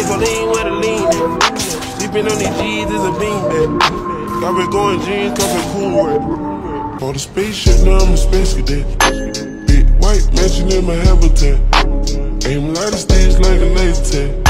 They gon' lean where the lean at. Sleeping on these G's is a beanbag. I been going jeans, coming cool with. On the spaceship, now I'm a space cadet. Big white mansion in my habitat. Aim a stage like a laser tag.